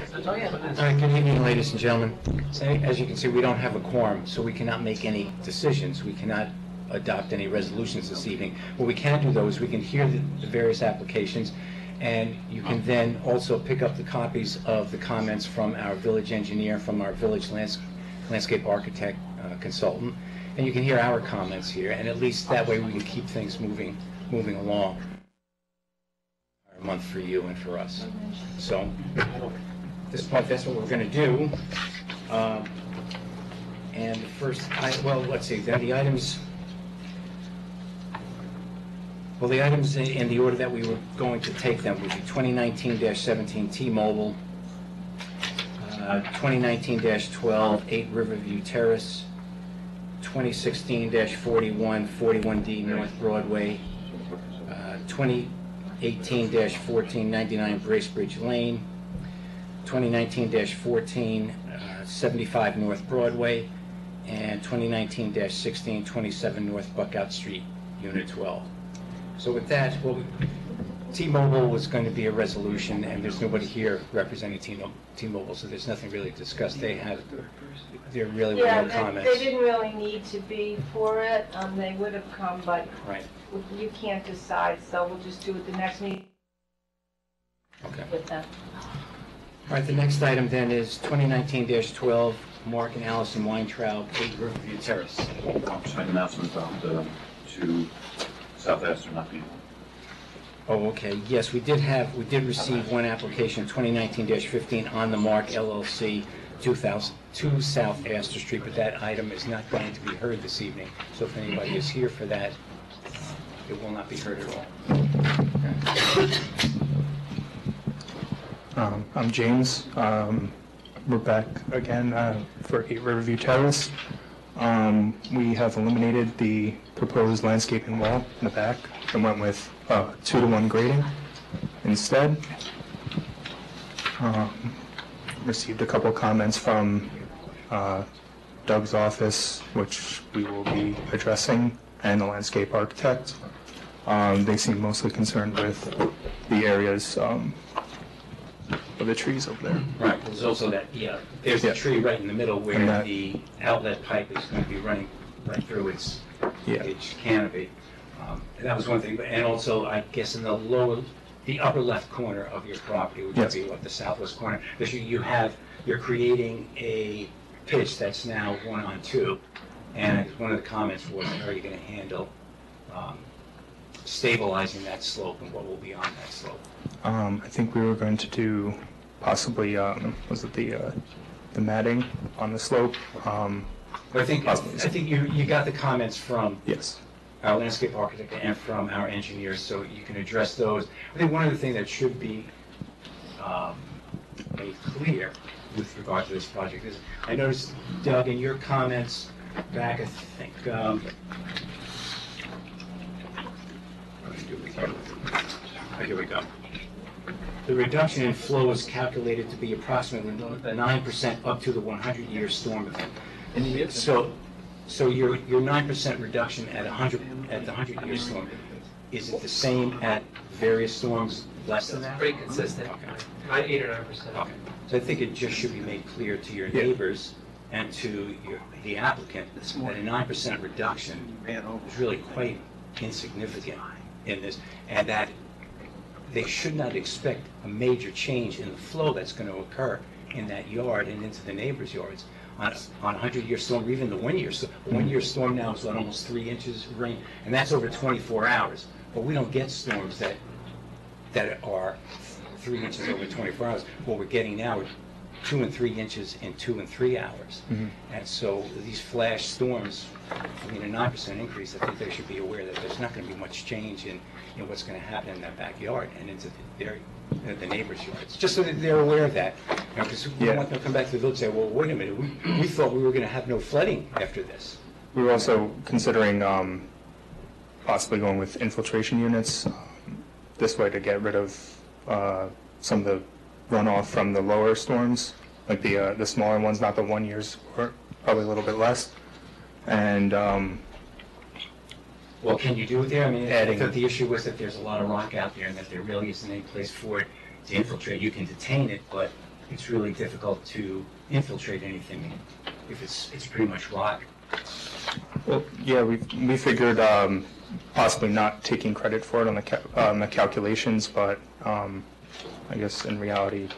All right, good evening, ladies and gentlemen. As you can see, we don't have a quorum, so we cannot make any decisions. We cannot adopt any resolutions this evening. What we can do, though, is we can hear the various applications, and you can then also pick up the copies of the comments from our village engineer, from our village lands- landscape architect uh, consultant, and you can hear our comments here, and at least that way we can keep things moving, moving along. A month for you and for us. So, this point, that's what we're going to do. Um, And the first, I- well, let's see, then the items, well, the items in- in the order that we were going to take them would be 2019-17 T-Mobile, uh, 2019-12 8 Riverview Terrace, 2016-41 41D North Broadway, uh, 2018-14 99 Bracebridge Lane, 2019-14, uh, 75 North Broadway, and 2019-16, 27 North Buckhout Street, Unit 12. So with that, well, T-Mobile was going to be a resolution, and there's nobody here representing T-Mo- T-Mobile, so there's nothing really to discuss. They had, there really were Yeah, no they- comments. they didn't really need to be for it, um, they would have come, but Right, you can't decide, so we'll just do it the next meeting okay. with them. All right, the next item then is 2019-12, Mark and Allison Weintraub, 8 Riverview Terrace. Um, Just make an announcement about uh, two South Astronaut people. Oh, okay, yes, we did have, we did receive one application, 2019-15, on the Mark LLC, 2000 2 South Astor Street, but that item is not going to be heard this evening. So if anybody is here for that, it will not be heard at all. Um, I'm James. Um, We're back again uh, for 8 Riverview Terrace. Um, We have eliminated the proposed landscaping wall in the back and went with uh, two-to-one grading instead. Um, Received a couple comments from uh, Doug's office, which we will be addressing, and the landscape architect. Um, They seem mostly concerned with the areas um, of the trees over there. Right, there's also that, yeah, there's a tree right in the middle where And that- the outlet pipe is going to be running right through its, Yeah. its canopy. Um, and That was one thing, but- and also, I guess in the lower, the upper left corner of your property, which would Yes. be what, the southwest corner, because you, you have, you're creating a pitch that's now one on two. And one of the comments was, how are you going to handle um, stabilizing that slope and what will be on that slope? Um, I think we were going to do possibly, um, was it the, uh, the matting on the slope? Um, I think, I think you, you got the comments from yes. our landscape architect and from our engineers, so you can address those. I think one of the things that should be um, made clear with regard to this project is, I noticed, Doug, in your comments back, I think, um, oh, here we go. The reduction in flow is calculated to be approximately nine percent up to the one hundred year storm event. So, so your, your nine percent reduction at hundred, at the hundred year storm, is it the same at various storms less than that? Pretty consistent, Okay. nine, eight or nine percent. Okay, so I think it just should be made clear to your Yeah. neighbors and to your, the applicant that a nine percent reduction is really quite insignificant in this, and that they should not expect a major change in the flow that's going to occur in that yard and into the neighbors' yards on, a- on a hundred-year storm, or even the one-year storm. One-year storm now is what, almost three inches of rain, and that's over twenty-four hours. But we don't get storms that, that are three inches over 24 hours. What we're getting now are two and three inches in two and three hours. And so these flash storms, I mean, a 9% increase, I think they should be aware that there's not going to be much change in, in what's going to happen in that backyard and into their, you know, the neighbors' yards. Just so that they're aware of that. Because we Yeah. want them to come back to the village and say, well, wait a minute, we, we thought we were going to have no flooding after this. We were also considering um, possibly going with infiltration units um, this way to get rid of uh, some of the runoff from the lower storms, like the, uh, the smaller ones, not the one years, or probably a little bit less. And um, Well, can you do it there? I mean, I Adding- thought the issue was that there's a lot of rock out there and that there really isn't any place for it to infiltrate. You can detain it, but it's really difficult to infiltrate anything if it's, it's pretty much rock. Well, yeah, we, we figured um, possibly not taking credit for it on the, ca- on the calculations, but um, I guess in reality,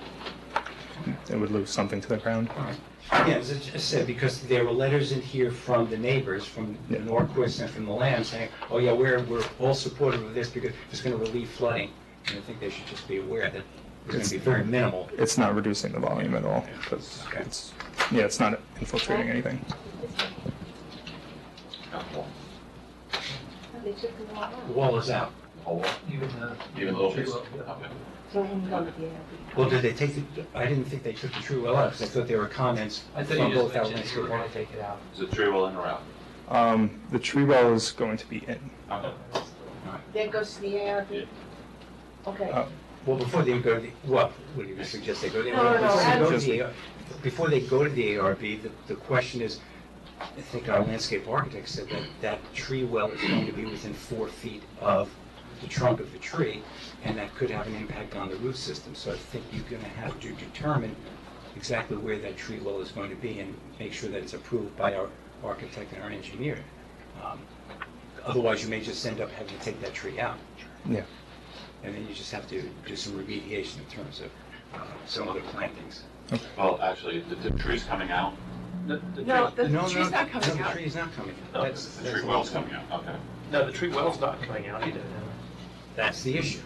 it would lose something to the ground. Yeah, as I just said, because there were letters in here from the neighbors, from the Yeah. Norquist and from the Lamb saying, oh yeah, we're, we're all supportive of this because it's gonna relieve flooding. And I think they should just be aware that it's gonna be very minimal. It's not reducing the volume at all, because Okay. it's, yeah, it's not infiltrating anything. They took them all out. The wall is out. Even the. even the little tree piece? yeah. Okay. So when you go to the ARB. Well, did they take the, I didn't think they took the tree well out, because I thought there were comments I thought from you both just our mentioned you were landscape gonna take it out. Is the tree well in or out? Um, The tree well is going to be in. Okay. Then goes to the ARB? Okay. Uh, Well, before they go to the, well, what do you suggest they go to? No, no, no, before they go to the AR Before they go to the ARB, the, the question is, I think our landscape architect said that that tree well is going to be within four feet of the trunk of the tree, and that could have an impact on the root system. So I think you're gonna have to determine exactly where that tree well is going to be and make sure that it's approved by our architect and our engineer. Um, Otherwise, you may just end up having to take that tree out. Yeah. And then you just have to do some remediation in terms of uh, some other plantings. Well, actually, the, the tree's coming out, The, the No, tree, the No, tree's no, not no, coming the out. tree is not coming out. No, That's- the that's tree well's coming out, okay. no, the tree well's not coming out either. That's the issue.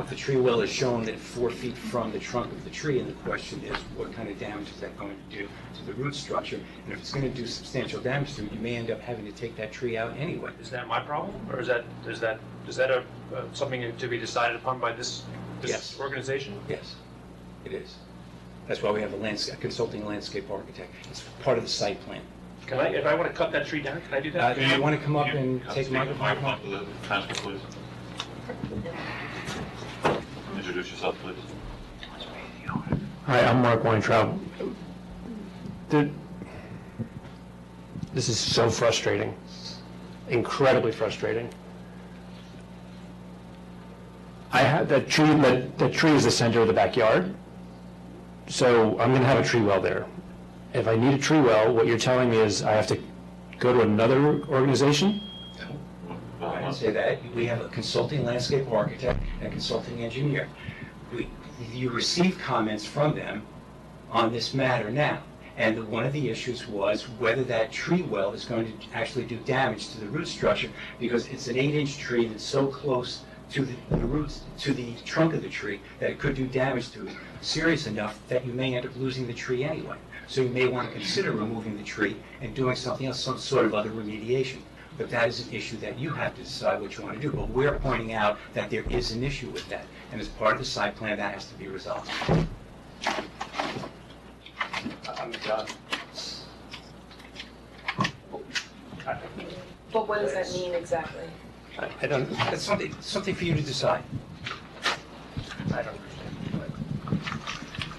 If the tree well is shown at four feet from the trunk of the tree, and the question is, what kind of damage is that going to do to the root structure? And if it's going to do substantial damage to it, you may end up having to take that tree out anyway. Is that my problem, or is that, is that, is that a, uh, something to be decided upon by this, this Yes. organization? Yes, it is. That's why we have a landscape, a consulting landscape architect. It's part of the site plan. Can I, if I want to cut that tree down, can I do that? Uh, that? Do you want to come up and Can you take speak my the microphone for the council, please? Introduce yourself, please. Hi, I'm Mark Weintraub. This is so frustrating, incredibly frustrating. I had, that tree, that, that tree is the center of the backyard, so I'm gonna have a tree well there. If I need a tree well, what you're telling me is I have to go to another organization? Didn't say that. We have a consulting landscape architect and a consulting engineer. We, you receive comments from them on this matter now. And one of the issues was whether that tree well is going to actually do damage to the root structure because it's an eight-inch tree that's so close to the, the roots, to the trunk of the tree that it could do damage to it, serious enough that you may end up losing the tree anyway. So you may want to consider removing the tree and doing something else, some sort of other remediation. But that is an issue that you have to decide what you want to do. But we're pointing out that there is an issue with that. And as part of the site plan, that has to be resolved. I'm done. But what does that mean exactly? I I don't, That's something, something for you to decide. I don't understand.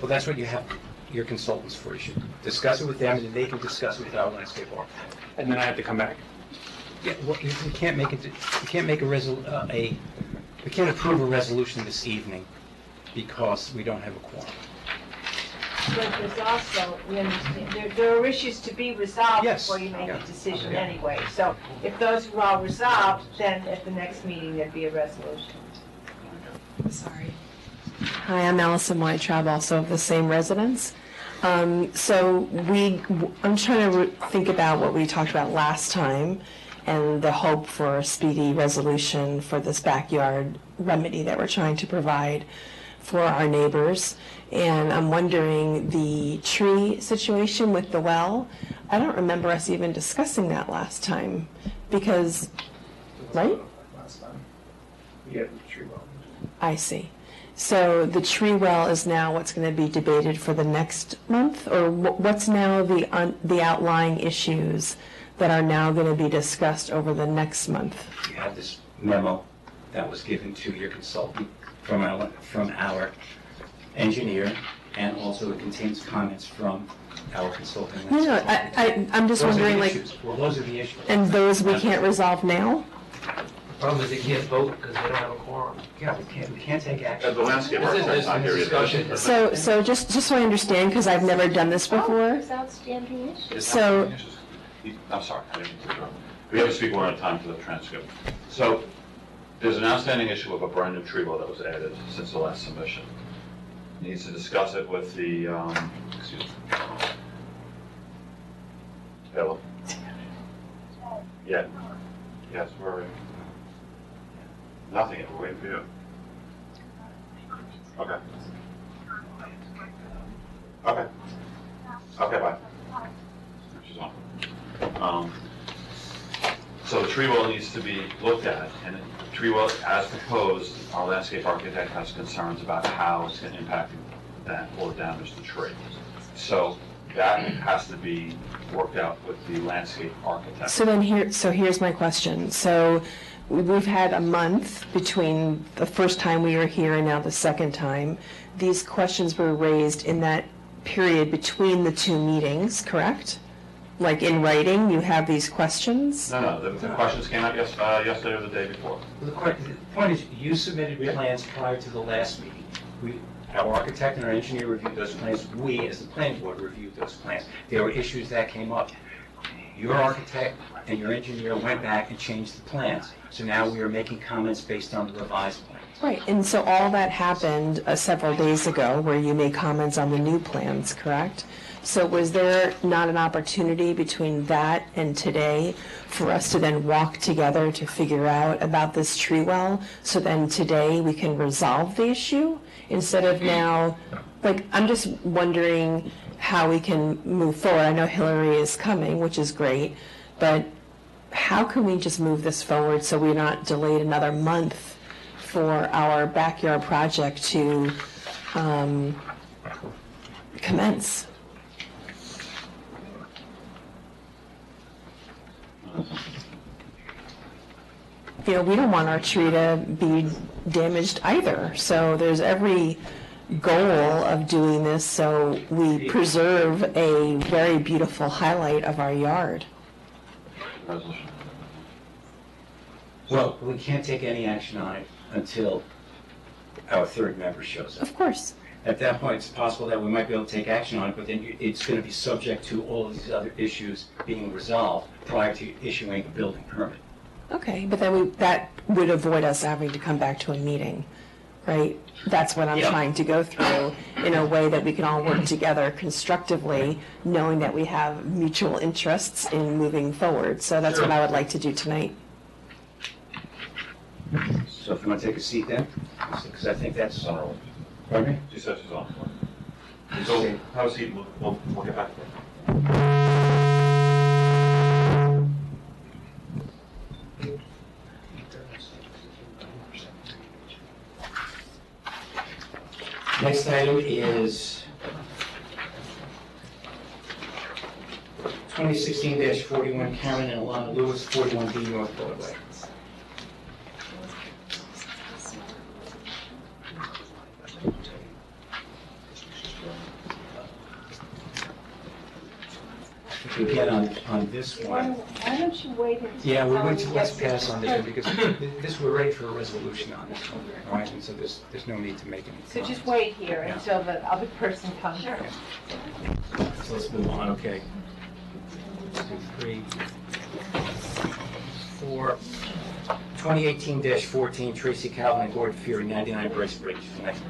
Well, that's what you have your consultants for. You should discuss it with them, and then they can discuss it with our landscape architect. And then I have to come back? Yeah, well, you you can't make it, you can't make a resol, uh, a, we can't approve a resolution this evening because we don't have a quorum. But there's also, we understand, there, there are issues to be resolved Yes. before you make Yeah. a decision Yeah. anyway. So if those were all resolved, then at the next meeting, there'd be a resolution. Sorry. Hi, I'm Allison Weintraub, also of the same residence. Um, So we, I'm trying to re- think about what we talked about last time and the hope for a speedy resolution for this backyard remedy that we're trying to provide for our neighbors. And I'm wondering, the tree situation with the well, I don't remember us even discussing that last time because, right? Last time. The tree well. I see. So the tree well is now what's going to be debated for the next month? Or what's now the, un- the outlying issues that are now going to be discussed over the next month? You have this memo that was given to your consultant from our, from our engineer, and also it contains comments from our consultant. No, no, I, I, I'm just Those are the wondering, like, issues. Well, those are the issues. and those we can't resolve now? The problem is they can't vote because they don't have a quorum. Yeah, we can't, we can't take action. The landscape This is- architect's this not is here discussion. So, so just, just so I understand, because I've never done this oh, before. There's outstanding issues. It's So- not finished. I'm sorry, I didn't interrupt. We have to speak one at a time for the transcript. So there's an outstanding issue of a brand new tree well that was added since the last submission. Needs to discuss it with the, um, excuse me. Hello? Yeah. Yes, we're, nothing, we're waiting for you. Okay. Okay. Okay, bye. Um, So tree well needs to be looked at, and tree well, as proposed, our landscape architect has concerns about how it's going to impact that or damage the tree. So that has to be worked out with the landscape architect. So then here, so here's my question. So we've had a month between the first time we were here and now the second time. These questions were raised in that period between the two meetings, correct? Like in writing, you have these questions? No, no, the, the questions came out yes, uh, yesterday or the day before. The que- the point is, you submitted plans prior to the last meeting. We, our architect and our engineer reviewed those plans. We, as the planning board, reviewed those plans. There were issues that came up. Your architect and your engineer went back and changed the plans. So now we are making comments based on the revised plans. Right, and so all that happened uh, several days ago where you made comments on the new plans, correct? So was there not an opportunity between that and today for us to then walk together to figure out about this tree well? So then today we can resolve the issue instead of now, like, I'm just wondering how we can move forward. I know Hillary is coming, which is great, but how can we just move this forward so we're not delayed another month for our backyard project to um, commence? You know, we don't want our tree to be damaged either, so there's every goal of doing this so we preserve a very beautiful highlight of our yard. Well, we can't take any action on it until our third member shows up. Of course. At that point, it's possible that we might be able to take action on it, but then it's going to be subject to all of these other issues being resolved prior to issuing a building permit. Okay, but then we, that would avoid us having to come back to a meeting, right? That's what I'm Yeah. trying to go through in a way that we can all work together constructively, knowing that we have mutual interests in moving forward. So that's what I would like to do tonight. So if you want to take a seat then, because I think that's, pardon me? She says she's on. So, have a seat, we'll, we'll, we'll get back to it. Next item is 2016-41 Karen and Alana Lewis, 41B North Broadway. If we get on, on this Why one. why don't you wait until... Yeah, we're going to, Tom let's pass on this one because th- this, we're ready for a resolution on this one, all right? And so there's, there's no need to make any. So just comments. wait here Yeah. until the other person comes. Sure. So let's move on, okay. Two, three, four. 2018-14 Tracy Calvin and Gordon Fury, 99 Bryce Bridge. Next.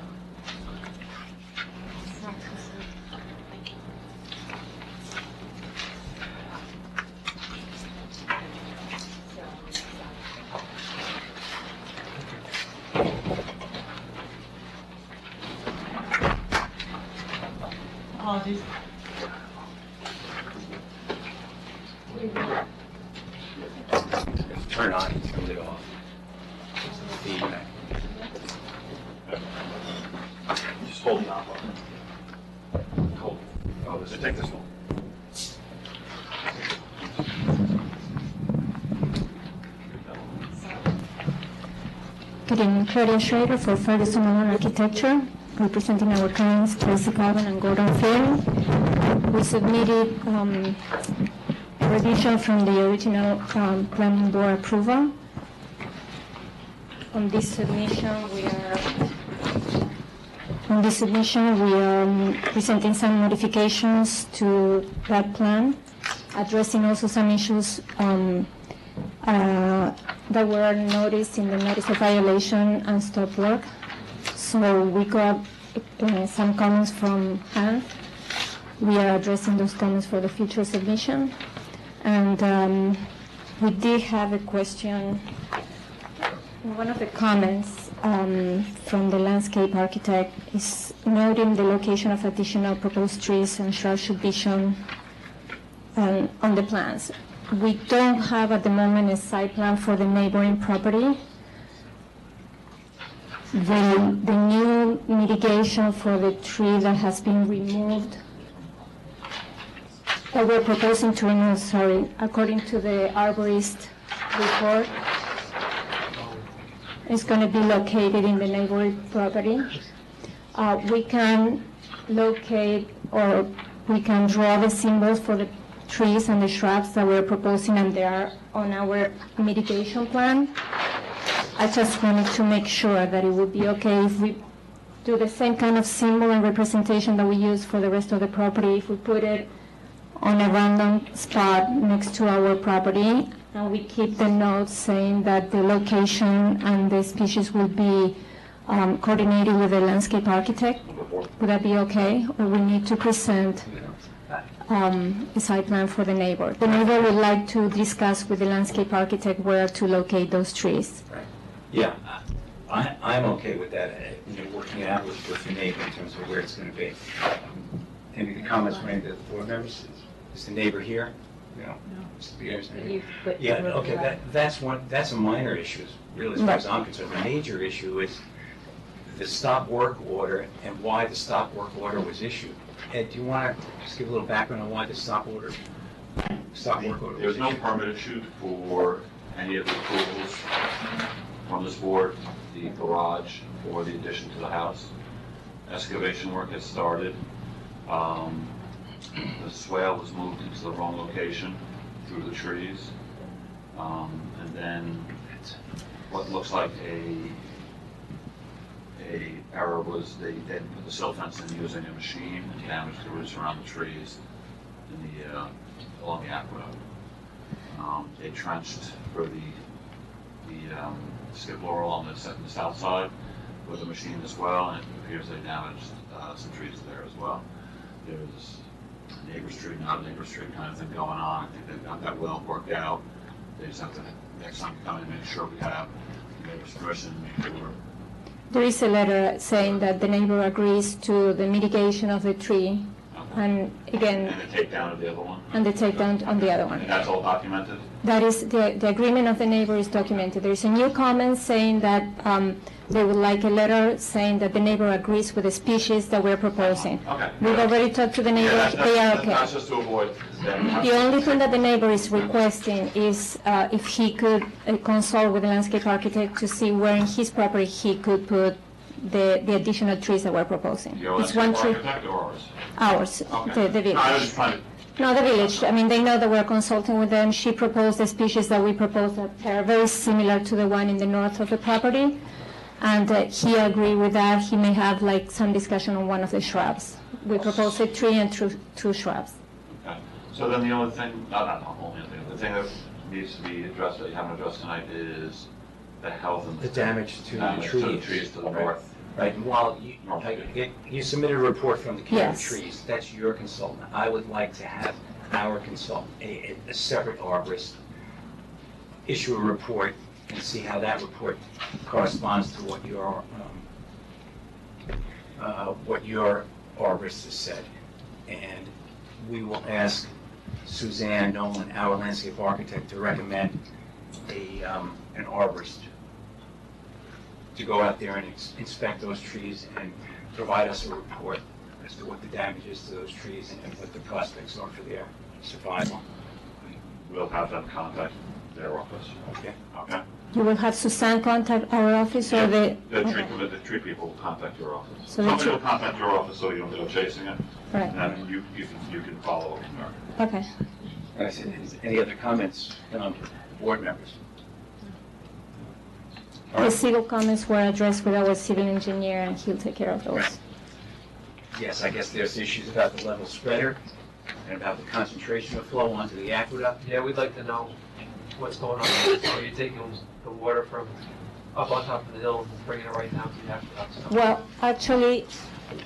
Turn on, and turn it off. Feedback. Just hold the envelope. Hold. Oh, does it take this one? Good evening, Claudia Schrader for Ferguson Malone Architecture, representing our clients Tracy Calvin and Gordon Field. We submitted um, revision from the original um, planning board approval. on this submission, we are, on this submission, we are um, presenting some modifications to that plan, addressing also some issues um, uh, that were noticed in the notice of violation and stop work. So we got uh, some comments from Hahn's. We are addressing those comments for the future submission. And um, we did have a question, one of the comments um, from the landscape architect is noting the location of additional proposed trees and shrubs should be shown um, on the plans. We don't have at the moment a site plan for the neighboring property. The, the new mitigation for the tree that has been removed, that we're proposing to remove, sorry, according to the arborist report, is going to be located in the neighboring property. Uh, We can locate, or we can draw the symbols for the trees and the shrubs that we're proposing, and they are on our mitigation plan. I just wanted to make sure that it would be okay if we do the same kind of symbol and representation that we use for the rest of the property, if we put it on a random spot next to our property, and we keep the notes saying that the location and the species will be um, coordinated with the landscape architect. Would that be okay? Or we need to present um, a site plan for the neighbor? The neighbor would like to discuss with the landscape architect where to locate those trees. Right. Yeah, I, I'm okay with that, uh, you know, working out with, with the neighbor in terms of where it's gonna be. Any comments from any of the board members? Is the neighbor here? No? Mr. Peters? You put- Yeah, okay, that, that's one, that's a minor issue, really, as far as I'm concerned. The major issue is the stop work order and why the stop work order was issued. Ed, do you want to just give a little background on why the stop order, stop work order was There's no issued? permit issued for any of the approvals from this board, the garage or the addition to the house. Excavation work has started. Um, The swale was moved into the wrong location through the trees. Um, And then what looks like a, a error was they didn't put the silt fence in using a machine and damaged the roots around the trees in the, uh, along the aqueduct. Um, They trenched for the, the um, skip laurel on the the south side with a machine as well, and it appears they damaged uh, some trees there as well. There's a neighbor's tree, not a neighbor's tree kind of thing going on. I think they've got that well worked out. They just have to, next time come and make sure we have the neighbor's permission, make sure There is a letter saying that the neighbor agrees to the mitigation of the tree, and again, And the takedown of the other one? and the takedown on the other And one. that's all documented? That is, the, the agreement of the neighbor is documented. There is a new comment saying that um, they would like a letter saying that the neighbor agrees with the species that we're proposing. Okay. We've already talked to the Yeah, neighbor, that's- they are that's- okay. That's just to avoid them. The only thing that the neighbor is requesting is uh, if he could uh, consult with the landscape architect to see where in his property he could put the, the additional trees that we're proposing. Your It's one landscape tree, architect or ours? ours, Okay. the, the No, I was village. just trying to No, the village, I mean, they know that we're consulting with them. She proposed the species that we proposed that are very similar to the one in the north of the property. And uh, he agreed with that. He may have like some discussion on one of the shrubs. We proposed a tree and two, two shrubs. Okay, so then the only thing, no, not the only thing, the thing that needs to be addressed, that you haven't addressed tonight is the health and. The damage to the damage to the trees. trees to the Right. north. Right, and while you, you- you submitted a report from the care of trees, that's your consultant. I would like to have our consultant, a, a- a separate arborist, issue a report and see how that report corresponds to what your, um, uh, what your arborist has said. And we will ask Suzanne Nolan, our landscape architect, to recommend a, um, an arborist to go out there and ins- inspect those trees and provide us a report as to what the damage is to those trees and what the prospects are for their survival. We'll have them contact their office. Okay? Okay? You will have Suzanne contact our office or the? The tree, the tree people will contact your office. So the Somebody tree- will contact your office so you don't go chasing it, Right, and then you, you can, you can follow up from there. okay. All right, Any other comments from board members? The civil comments were addressed with our civil engineer, and he'll take care of those. Right. Yes, I guess there's issues about the level spreader and about the concentration of flow onto the aqueduct. Yeah, we'd like to know what's going on. So you're taking the water from up on top of the hill and bringing it right down to the aqueduct. so- Well, actually,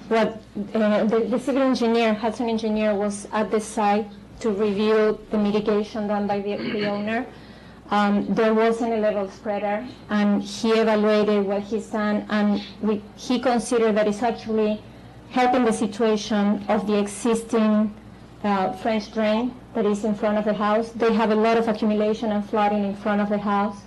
what, uh, the the civil engineer, Hudson engineer, was at the site to review the mitigation done by the the owner. Um, There wasn't a level spreader, and he evaluated what he's done, and we- he considered that it's actually helping the situation of the existing uh, French drain that is in front of the house. They have a lot of accumulation and flooding in front of the house.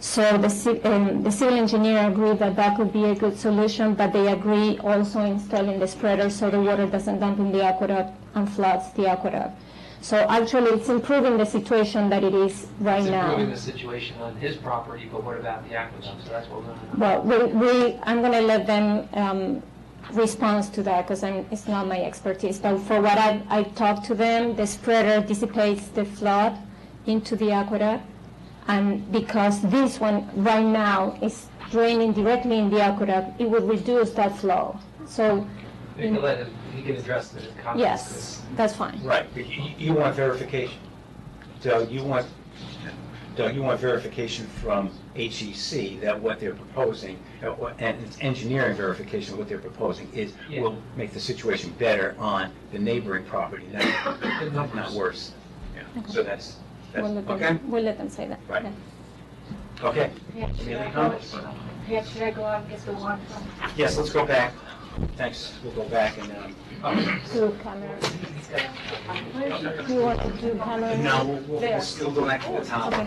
So the, um, the civil engineer agreed that that could be a good solution, but they agree also installing the spreader so the water doesn't dump in the aqueduct and floods the aqueduct. So actually, it's improving the situation that it is right It's improving now. the situation on his property, but what about the aqueduct? So that's what we're gonna. Well, we, we, I'm gonna let them, um, respond to that, because it's not my expertise. But for what I, I talked to them, the spreader dissipates the flood into the aqueduct. And because this one right now is draining directly in the aqueduct, it would reduce that flow. So, We can let him, he can address it in comments. yes, that's fine. Right, but you, you want verification. Doug, you want, Doug, you want verification from HEC that what they're proposing, uh, what- and it's engineering verification of what they're proposing is, Yeah. will make the situation better on the neighboring property, not, Good numbers. not worse. Yeah, So that's, that's, We'll let okay? them, we'll let them say that. Right. Okay. Okay, Pat, should Any I go, comments? Pat, should I go out and get the one from? yes, let's go back. Thanks, we'll go back and, um, Do camera. Do you want to do camera? no, we'll- we'll, we'll still go back to the top. Okay.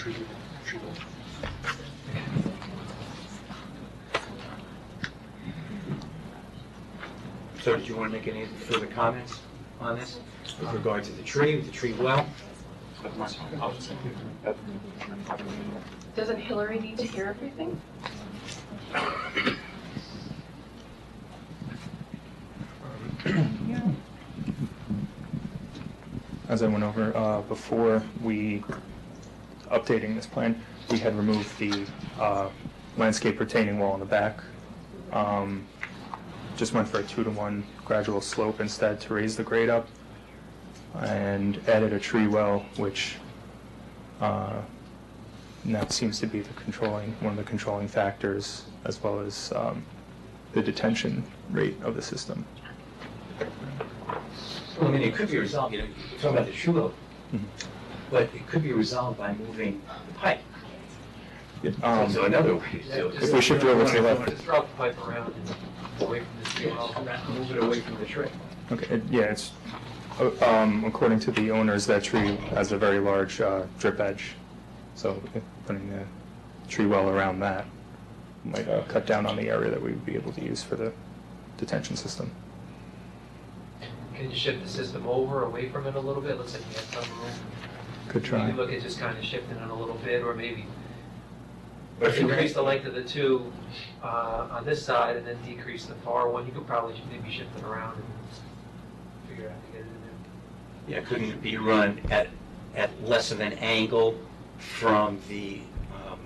So did you want to make any further comments on this with regard to the tree, the tree well? Doesn't Hillary need to hear everything? As I went over uh, before, we, updating this plan, we had removed the uh, landscape retaining wall in the back. Um, Just went for a two-to-one gradual slope instead to raise the grade up, and added a tree well, which uh, and seems to be the controlling, one of the controlling factors, as well as um, the detention rate of the system. Well, I mean, it could be resolved, you know, you're talking about the tree well, Mhm. But it could be resolved by moving the pipe. Um, So another way to do it. If we shift over to the left. Just route the pipe around and away from the tree well. Move it away from the tree. Okay, it- yeah, it's, uh, um, according to the owners, that tree has a very large uh, drip edge. So putting the tree well around that might uh, cut down on the area that we'd be able to use for the detention system. Can you shift the system over, away from it a little bit? Looks like you have some room. Good You try. could look at just kind of shifting it a little bit, or maybe But if you're increase the length of the two uh, on this side and then decrease the far one. You could probably maybe shift it around and figure out how to get it in there. yeah, couldn't it be run at, at less of an angle from the, um,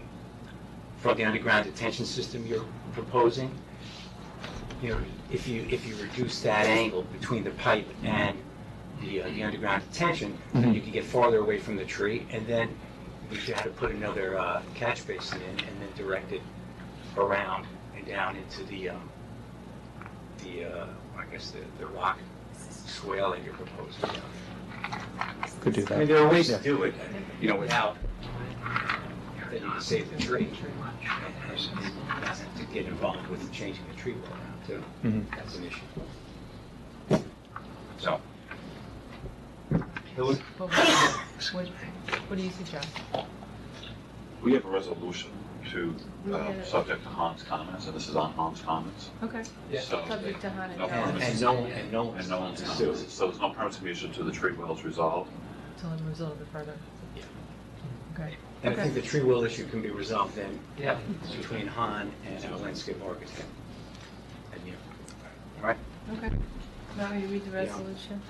from the underground detention system you're proposing? You know, if you, if you reduce that angle between the pipe and the, uh, the underground detention, then Mhm. you could get farther away from the tree, and then we should have to put another, uh, catch basin in, and then direct it around and down into the, um, the, uh, I guess the, the rock swale that you're proposing. Could do I mean, that. there are ways to do it, you know, without, that you can save the tree. And- and To get involved with changing the tree well now, too, Mhm. that's an issue. So. It was, What, what do you suggest? We have a resolution to, uh, subject to Hahn's comments, and this is on Hahn's comments. Okay. So, Subject to Hana. No And permits. and no, one- and no one's And no one's to going to, so there's no permits to be issued till the tree well is resolved. Tell them a little bit further. Yeah. Okay. And I think the tree will issue can be resolved then Yeah. between Hahn and our landscape architect. And you. All right? Okay. Now you read the resolution.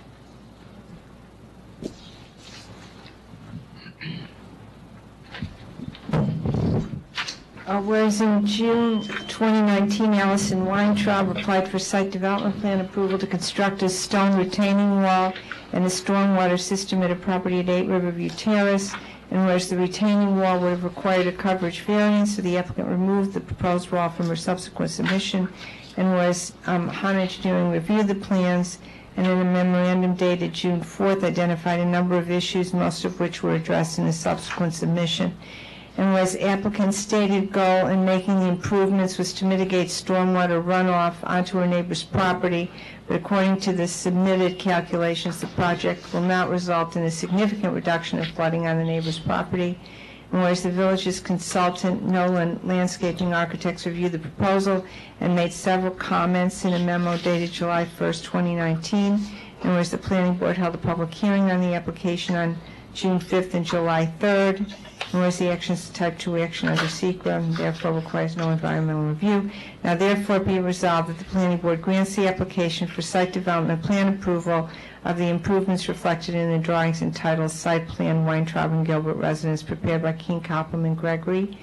Uh, Whereas in June 2019, Allison Weintraub applied for site development plan approval to construct a stone retaining wall and a stormwater system at a property at 8 Riverview Terrace, and whereas the retaining wall would have required a coverage variance, so the applicant removed the proposed wall from her subsequent submission, and whereas um, Hahn Engineering reviewed the plans and in a memorandum dated June 4th identified a number of issues, most of which were addressed in the subsequent submission and was applicant's stated goal in making the improvements was to mitigate stormwater runoff onto her neighbor's property, but according to the submitted calculations, the project will not result in a significant reduction of flooding on the neighbor's property. And whereas the village's consultant, Nolan Landscaping Architects, reviewed the proposal and made several comments in a memo dated July 1st, 2019, and whereas the planning board held a public hearing on the application on June 5th and July 3rd, and whereas the action is type 2 action under SEQRA and therefore requires no environmental review, now therefore be resolved that the planning board grants the application for site development plan approval of the improvements reflected in the drawings entitled Site Plan Weintraub and Gilbert Residence prepared by King, Copeland, and Gregory,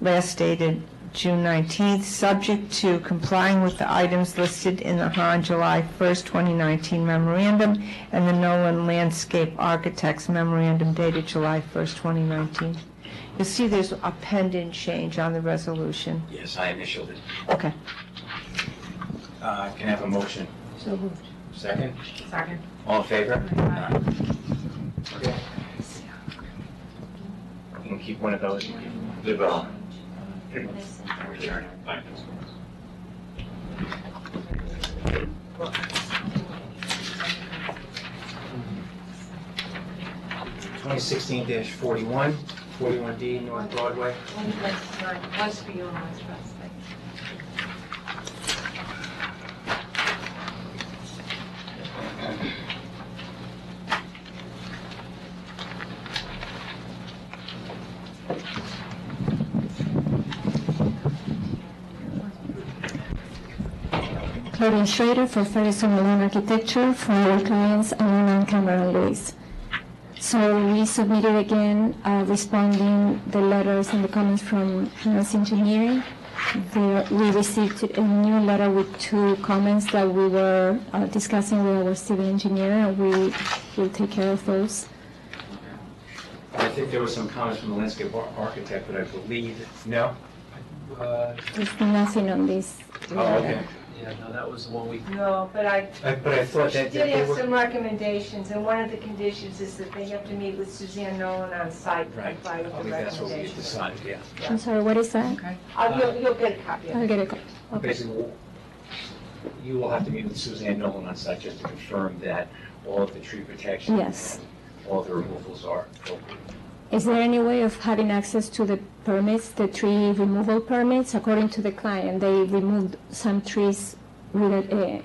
last dated June 19th, subject to complying with the items listed in the Hahn July 1st, 2019 memorandum and the Nolan Landscape Architects memorandum dated July 1st, 2019. You'll see there's a pending change on the resolution. Yes, I initialed it. Okay. Uh, Can I have a motion? So moved. Second? Second. All in favor? Aye. Okay. You can keep one of those. You can- Live on. Adjourn. Thank you. 2016-41, 41D North Broadway. One less, nine, one's for you and one's for Claudia Schrader for Ferguson Malone Architecture for our clients Alana and Cameron Lewis. So we submitted again, uh, responding the letters and the comments from Hahn's Engineering. There, we received a new letter with two comments that we were uh, discussing with our civil engineer, and we will take care of those. I think there were some comments from the landscape ar- architect, but I believe, no? Uh, There's nothing on this. Oh, okay. Yeah, no, that was the one we, No, but I, I- But I thought she that that did they have were... some recommendations, and one of the conditions is that they have to meet with Suzanne Nolan on site to Right, comply I with the believe that's what we had recommendations. decided, yeah. I'm sorry, what is that? I'll, you'll, uh, you'll get a copy of I'll it. get a copy. Okay. Basically, you will have to meet with Suzanne Nolan on site just to confirm that all of the tree protection. Yes. and All the removals are appropriate. Is there any way of having access to the permits, the tree removal permits? According to the client, they removed some trees with a,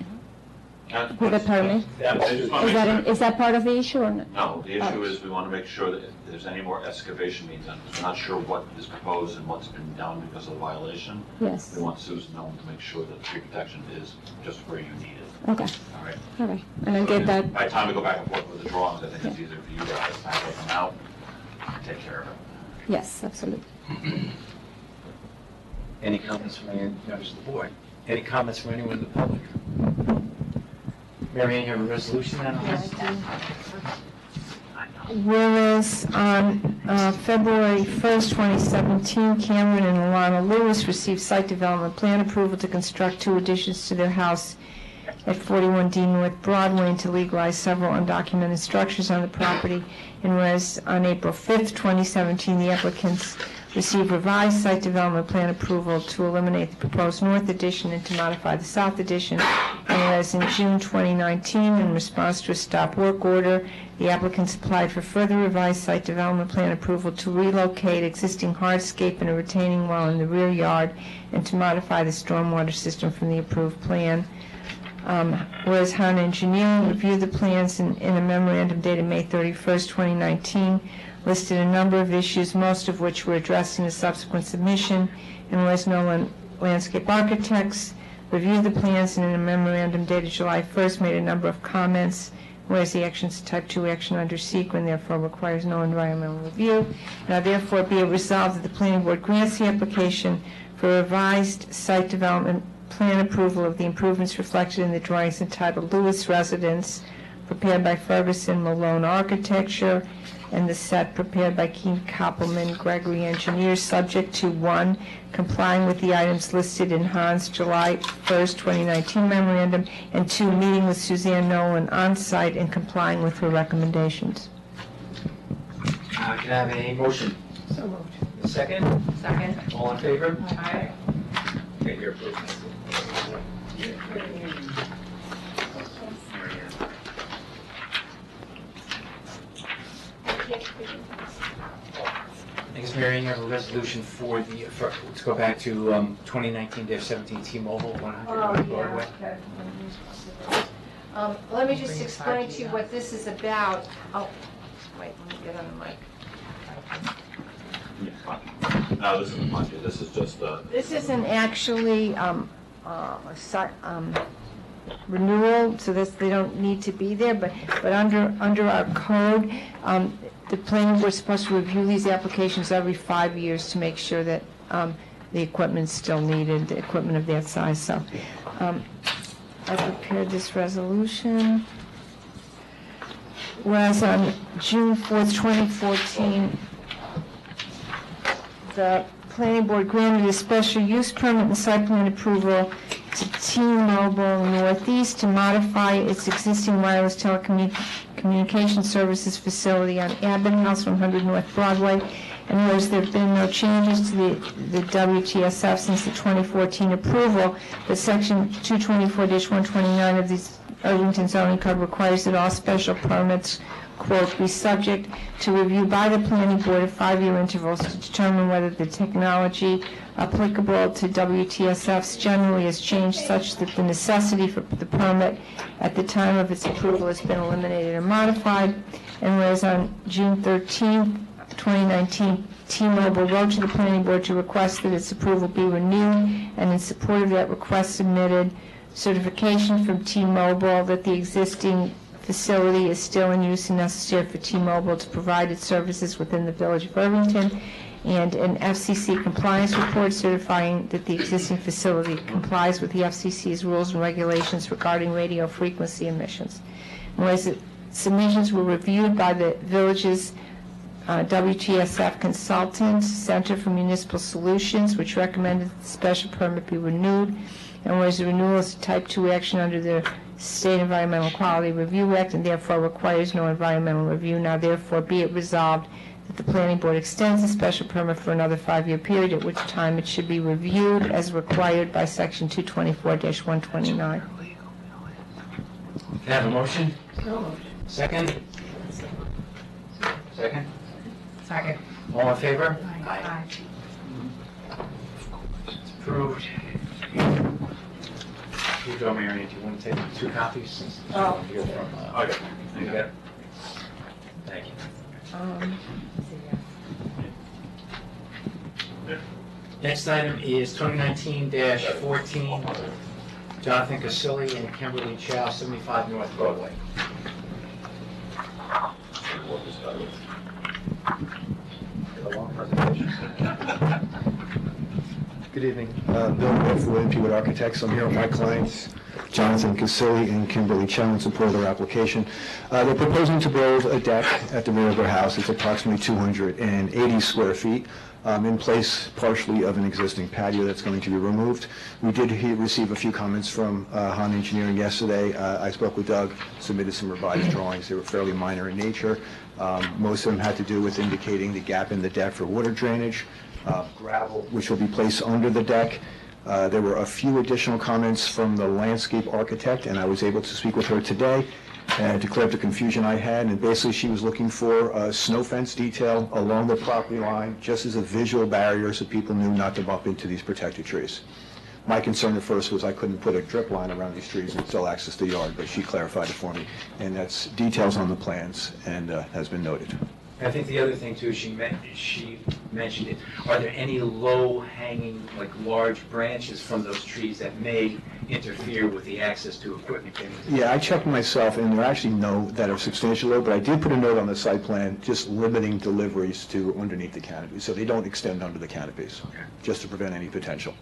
uh, with a permit. Yeah, they just wanna Is make that, sure- an- is that part of the issue or not? No, the issue is we want to make sure that if there's any more excavation being done, because we're not sure what is proposed and what's been done because of the violation. Yes, We want Susan Nolan to make sure that tree protection is just where you need it, okay, all right? all right. And I'll get that, By the time we go back and forth with the drawings, I think it's easier for you guys to have them out take care of it. yes, absolutely. Any comments from any members of the board? Any comments from anyone in the public? Mary Ann, you have a resolution on this? Whereas on uh, February 1st, 2017, Cameron and Alana Lewis received site development plan approval to construct two additions to their house at 41D North Broadway to legalize several undocumented structures on the property. And whereas on April 5th, 2017, the applicants received revised site development plan approval to eliminate the proposed north addition and to modify the south addition. And whereas in June 2019, in response to a stop work order, the applicants applied for further revised site development plan approval to relocate existing hardscape and a retaining wall in the rear yard and to modify the stormwater system from the approved plan. Um, Whereas Hahn Engineering reviewed the plans in in a memorandum dated May 31st, 2019, listed a number of issues, most of which were addressed in a subsequent submission, and whereas Nolan Landscape Architects reviewed the plans and in a memorandum dated July 1st, made a number of comments, whereas the action is type 2 action under SEQRA and therefore requires no environmental review. Now therefore be it resolved that the planning board grants the application for revised site development plan approval of the improvements reflected in the drawings entitled Lewis Residence, prepared by Ferguson Malone Architecture, and the set prepared by Keen Koppelman Gregory Engineers, subject to, one, complying with the items listed in Hahn's July 1st, 2019 memorandum, and two, meeting with Suzanne Nolan on-site and complying with her recommendations. Uh, Can I have a motion? So moved. A second? Second. All in favor? Aye. Okay, you're approved. Next, Mary Ann, you have a resolution for the, for- let's go back to um, 2019-17 T-Mobile, 100 Oh, North yeah, Broadway. okay. Um, let me just explain to you what this is about. Oh, wait, let me get on the mic. No, this isn't this is just, uh, This isn't actually um, uh, um, renewal, so this, they don't need to be there, but, but under, under our code, um, the planning board's supposed to review these applications every five years to make sure that um, the equipment's still needed, the equipment of that size, so. um, I prepared this resolution. Whereas on June 4th, 2014, the planning board granted a special use permit and site plan approval to T-Mobile Northeast to modify its existing wireless telecommunication services facility on Abbott House, 100 North Broadway. And whereas there have been no changes to the the WTSF since the 2014 approval, but Section 224-129 of the Irvington zoning code requires that all special permits quote, "be subject to review by the planning board at five-year intervals to determine whether the technology applicable to WTSFs generally has changed such that the necessity for the permit at the time of its approval has been eliminated or modified." And whereas on June 13, 2019, T-Mobile wrote to the planning board to request that its approval be renewed, and in support of that request submitted certification from T-Mobile that the existing facility is still in use and necessary for T-Mobile to provide its services within the village of Irvington, and an FCC compliance report certifying that the existing facility complies with the FCC's rules and regulations regarding radio frequency emissions. Whereas the submissions were reviewed by the village's uh, WTSF consultants, Center for Municipal Solutions, which recommended the special permit be renewed, and whereas the renewal is a type 2 action under the State Environmental Quality Review Act and therefore requires no environmental review, now therefore be it resolved that the planning board extends the special permit for another five-year period, at which time it should be reviewed as required by section 224-129. Can I have a motion? Second? Second? Second. All in favor? Aye. It's approved. You go, Mary Ann, do you want to take two copies? since- Oh. You're from, uh, okay. You got it? Thank you. Um, Next item is 2019-14, Jonathan Casilli and Kimberly Chow, 75 North Broadway. Good evening. Uh, Bill Wolf with Pewood Architects. I'm here with my clients, Jonathan Casilli and Kimberly Chow, in support of their application. Uh, They're proposing to build a deck at the rear of their house. It's approximately 280 square feet, um, in place partially of an existing patio that's going to be removed. We did receive a few comments from uh, Hahn Engineering yesterday. Uh, I spoke with Doug, submitted some revised drawings. They were fairly minor in nature. Um, Most of them had to do with indicating the gap in the deck for water drainage, uh, gravel, which will be placed under the deck. Uh, There were a few additional comments from the landscape architect, and I was able to speak with her today and to clear up the confusion I had. And basically, she was looking for a snow fence detail along the property line, just as a visual barrier so people knew not to bump into these protected trees. My concern at first was I couldn't put a drip line around these trees and still access the yard, but she clarified it for me. And that's details on the plans and uh, has been noted. I think the other thing too, she meant, she mentioned it, are there any low-hanging, like large branches from those trees that may interfere with the access to equipment? Yeah, I checked myself, and there are actually no that are substantial, low, but I did put a note on the site plan, just limiting deliveries to underneath the canopy, so they don't extend under the canopies, just to prevent any potential.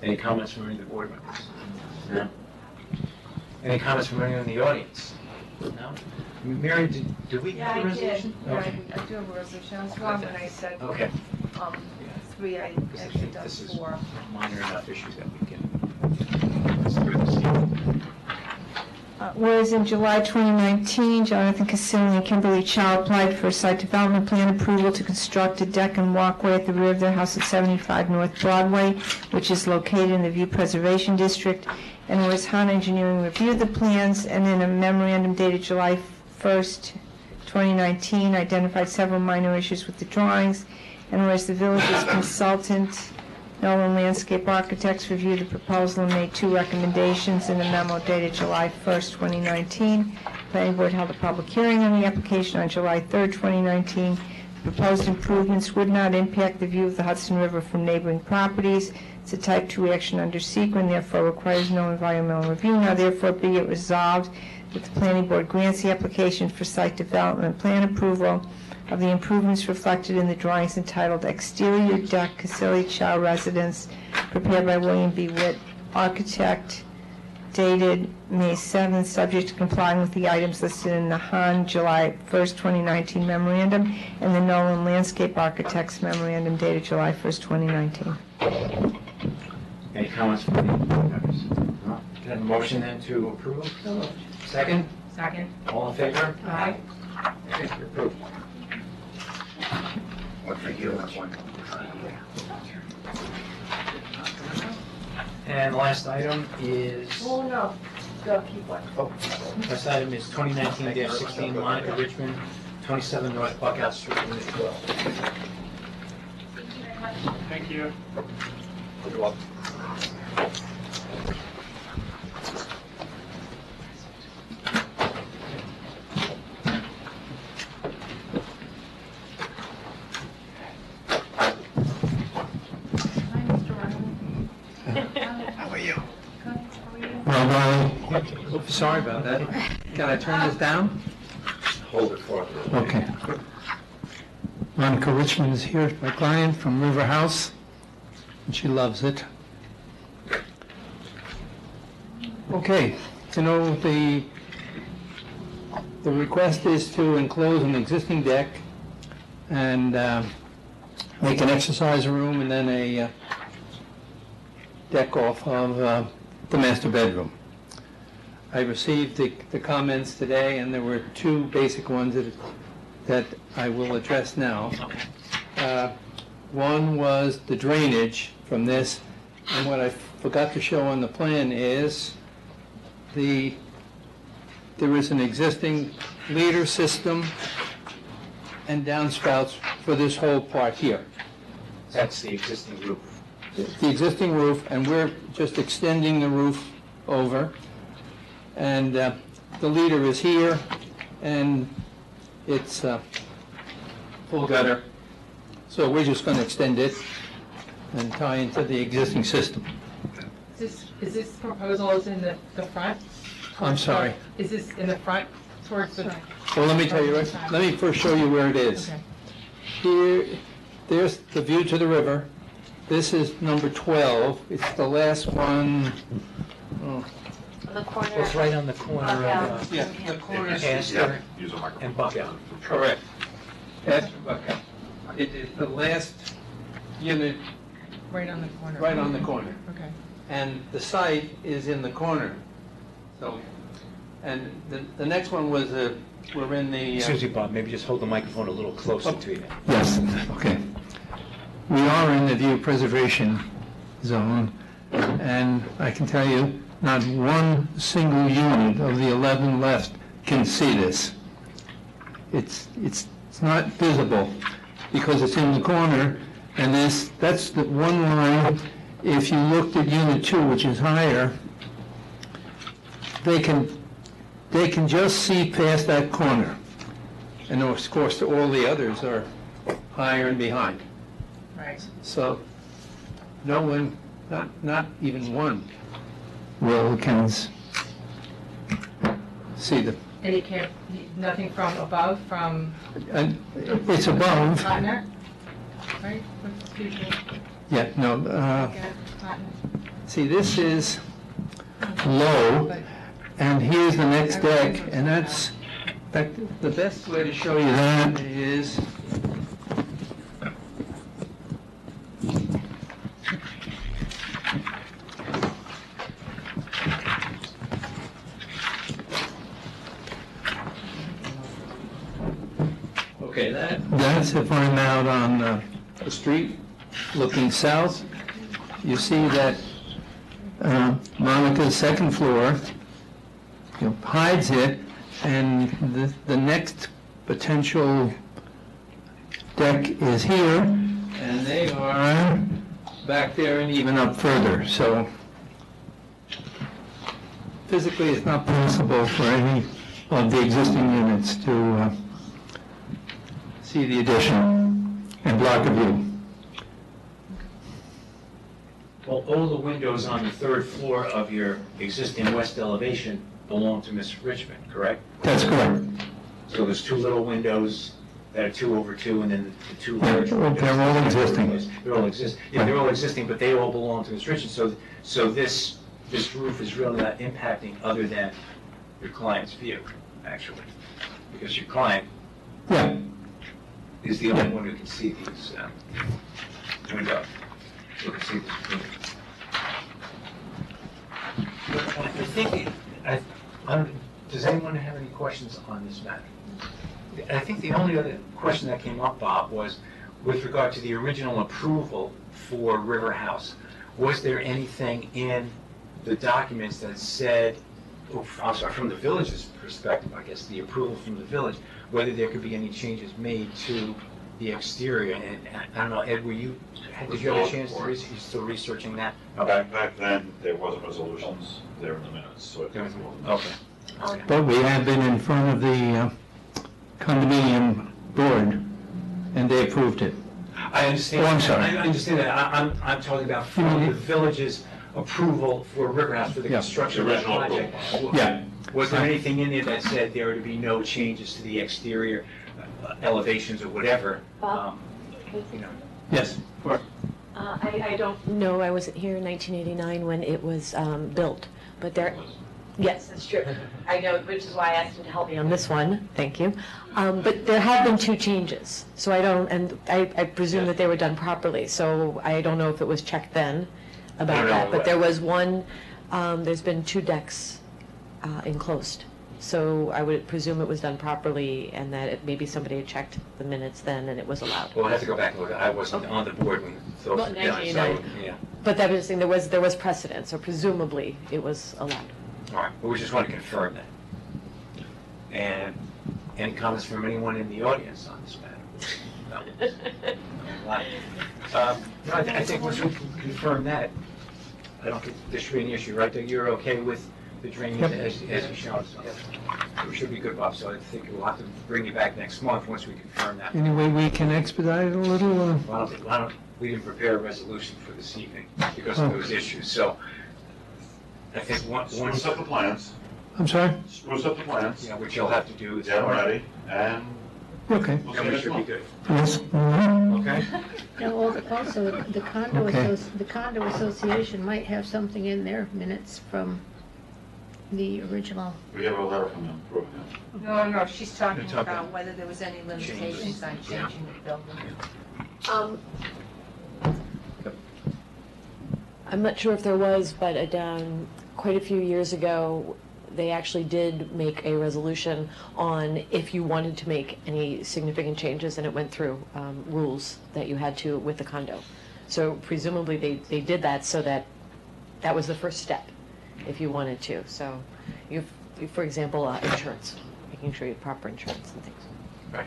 Any comments from any of the board members? No? Any comments from anyone in the audience? No? Mary, did, did we Yeah, have I a did. resolution? Yeah, I Okay. I do have a resolution. I was wrong when I said, Okay. um, three, I Because I actually think done this is four. minor enough issues that we can. let's do this. Uh, Whereas in July 2019, Jonathan Casilli and Kimberly Chow applied for a site development plan approval to construct a deck and walkway at the rear of their house at 75 North Broadway, which is located in the View Preservation District. And whereas Hahn Engineering reviewed the plans and in a memorandum dated July 1st, 2019, identified several minor issues with the drawings. And whereas the village's consultant, Nolan Landscape Architects reviewed the proposal and made two recommendations in a memo dated July 1st, 2019. Planning Board held a public hearing on the application on July 3rd, 2019. The Proposed improvements would not impact the view of the Hudson River from neighboring properties. It's a type 2 action under SEQRA and therefore requires no environmental review. Now therefore be it resolved that the Planning Board grants the application for site development plan approval of the improvements reflected in the drawings entitled Exterior Deck Casilli Chow Residence, prepared by William B. Witt, architect, dated May 7th, subject to complying with the items listed in the Hahn July 1st, 2019 memorandum, and the Nolan Landscape Architects memorandum dated July 1st, 2019. Any comments from the members? No? Can I have a motion then to approve? Second? Second. All in favor? Aye. Okay, you're approved. What for you? And last item is, Oh, no, go, keep one. oh, last item is 2019-16 Monica Richmond, 27 North Buckhout Street, Unit 12. Thank you. You're welcome. How are you? Oops, sorry about that. Can I turn this down? Hold it for a little. Okay. Monica Richmond is here, my client from River House, and she loves it. Okay, you know, the, the request is to enclose an existing deck and uh, make an exercise room and then a uh, deck off of uh, the master bedroom. I received the, the comments today, and there were two basic ones that, that I will address now. Uh, One was the drainage from this, and what I forgot to show on the plan is the, there is an existing leader system and downspouts for this whole part here. That's the existing roof. The existing roof, and we're just extending the roof over. And uh, the leader is here, and it's uh, full gutter. So we're just going to extend it and tie into the existing system. Is this, is this proposal is in the, the front? I'm sorry. Is this in the front towards the? Well, let me tell you, right- let me first show you where it is. Okay. Here, there's the view to the river. This is number 12. It's the last one. oh, The corner. It's right on the corner of uh, Yeah, the corner is Astor Use a microphone. and Buckhout. Correct. Astor Buckhout. It is the last unit Right on the corner? right on the corner. Okay. And the site is in the corner. So, and the, the next one was, uh, we're in the. uh, Excuse me, Bob, maybe just hold the microphone a little closer to you. Yes, okay. we are in the view preservation zone, and I can tell you, not one single unit of the 11 left can see this. It's, it's, it's not visible, because it's in the corner, and this, that's the one line, if you looked at unit two, which is higher, they can, they can just see past that corner. And of course, all the others are higher and behind. Right. So, no one, not, not even one will can s- see the, And you can't, nothing from above, from and it's above? Right? What's the future? yeah, no, uh, Yeah, see, this is low, and here's the next deck, and that's, the best way to show you that is, okay, if I'm out on the street looking south, you see that uh, Monica's second floor, you know, hides it, and the, the next potential deck is here, and they are back there and even up further, so physically, it's not possible for any of the existing units to uh, see the addition and block a view. Well, all the windows on the third floor of your existing west elevation belong to Miss Richmond, correct? That's correct. So there's two little windows that are two over two, and then the two large well, windows. they're all existing. They're all exist, yeah, they're all existing, but they all belong to Miss Richmond, so, so this, this roof is really not impacting other than your client's view, actually. Because your client Yeah, is the only one who can see these, um, windows, who can see this I think, I, I don't, does anyone have any questions on this matter? I think the only other question that came up, Bob, was with regard to the original approval for River House. Was there anything in the documents that said, oh, I'm sorry, from the village's perspective, I guess, the approval from the village, whether there could be any changes made to the exterior? And I don't know, Ed, were you, did you have a chance to, re- you still researching that? Back, back then, there wasn't resolutions there in the minutes, so it wasn't. Okay. Okay. but we have been in front of the uh, condominium board, and they approved it. I understand. Oh, I'm sorry. I understand that. I- I'm, I'm talking about from the village's approval for River House for the Yeah. construction of that Original project. Yeah. Was there anything in there that said there were to be no changes to the exterior uh, elevations or whatever? um, You know, Yes. Uh, I, I don't know, I wasn't here in 1989 when it was um, built, but there, yes, that's true. I know, which is why I asked him to help me on this one, thank you. Um, But there have been two changes, so I don't, and I I presume that they were done properly, so I don't know if it was checked then I about don't know that. But there was one, um, there's been two decks uh, enclosed, so I would presume it was done properly and that it- maybe somebody had checked the minutes then and it was allowed. Well, I have to go back and look. I wasn't on the board when those Well, were done, so, 1989. yeah. But that was, there was, there was precedent, so presumably it was allowed. All right, well, we just want to confirm that. And any comments from anyone in the audience on this matter? No. No. Um, no, I thi- I think once we can confirm that, I don't think there should be an issue, right? That you're okay with the drainage Yep. as, as you showed us? We should be good, Bob, so I think we'll have to bring you back next month once we confirm that. Any way we can expedite it a little? uh, Well, I don't think- I don't, we didn't prepare a resolution for this evening because of Oh. those issues, so I think once, once, Spruce up the plans, I'm sorry? spruce up the plans, yeah, which you'll have to do. as get them ready, and Okay. we'll see Then you we next should be month. good, Yes. mhm. okay? Now, al- also, the condo Okay. associ, the condo association might have something in their minutes from the original. We have a letter from them approving it. No, no, she's talking You're talking- about whether there was any limitations on changing the building. Um, I'm not sure if there was, but uh, down quite a few years ago, they actually did make a resolution on if you wanted to make any significant changes, and it went through um, rules that you had to with the condo. So presumably, they, they did that so that that was the first step, if you wanted to. So you've, for example, uh, insurance, making sure you have proper insurance and things. Right.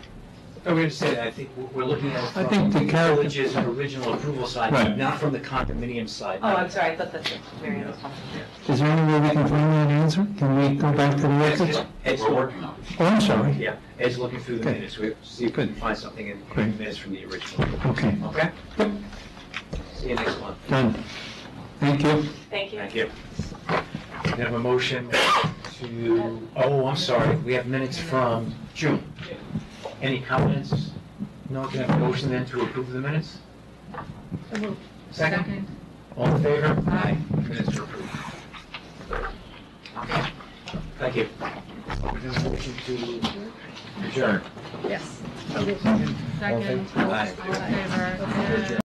I'm going to say that I think we're- we're looking at it I from think the the character- village's original approval side, Right. not from the condominium side. Oh, I'm sorry, I thought that's what Mary Ann was talking Is there any way we can find that answer? Can we go back to the Ed's- records? Ed's We're working on Oh, I'm sorry. Yeah, Ed's looking through the Good. minutes, we have to see if we can find something in in the minutes from the original. Okay, Okay? See you next month. done. Thank you. Thank you. Thank you. We have a motion to, oh, I'm sorry, we have minutes from June. Any comments? No, can I have a motion then to approve the minutes? Second? All in favor? Aye. Minutes are approved. Okay, thank you. Motion to adjourn. Yes. All in favor? Second, all Aye. in favor.